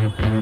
We'll